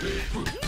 Big